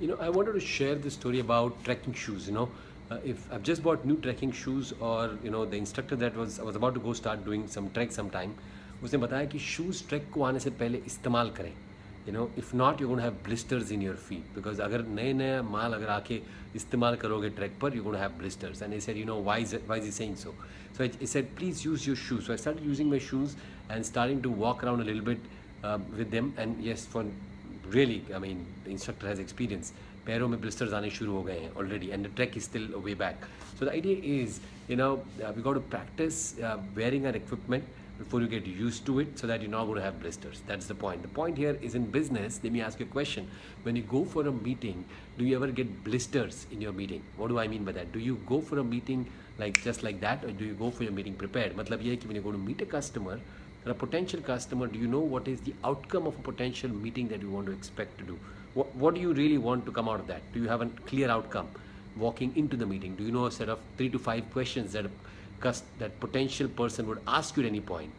you know, I wanted to share this story about trekking shoes. You know, uh, if I've just bought new trekking shoes, or you know, the instructor that was I was about to go start doing some trek sometime, उसने बताया कि shoes track को आने से पहले इस्तेमाल करें you know if not you gone have blisters in your feet because अगर नए नए माल अगर आके इस्तेमाल करोगे ट्रैक पर you gone have blisters and I you know why is why is saying so so I said please use your shoes so I start using my shoes and starting to walk around a little bit with them and yes for really i mean the instructor has experience पैरों में blisters आने शुरू हो गए हैं already and the trek is still way back so the idea is you know uh, we got to practice uh, wearing our equipment before you get used to it so that you're not going to have blisters that's the point the point here is in business let me ask you a question when you go for a meeting do you ever get blisters in your meeting what do i mean by that do you go for a meeting like just like that or do you go for your meeting prepared मतलब ये है कि when you go to meet a customer a potential customer, do you know what is the outcome of a potential meeting that you want to expect to do? What, what do you really want to come out of that? Do you have a clear outcome walking into the meeting? Do you know a set of three to five questions that a, that potential person would ask you at any point?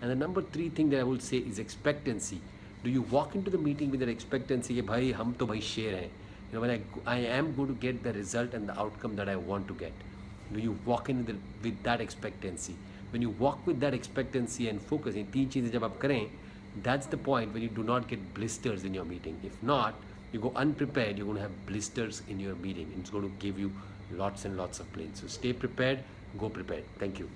And the number three thing that I would say is expectancy. Do you walk into the meeting with that expectancy, bhai, hum to bhai hai. You know, when I, I am going to get the result and the outcome that I want to get. Do you walk in with that expectancy? when you walk with that expectancy and focus in तीन चीज़ें जब आप करें that's the point when you do not get blisters in your meeting if not you go unprepared you're going to have blisters in your meeting it's going to give you lots and lots of pain so stay prepared go prepared thank you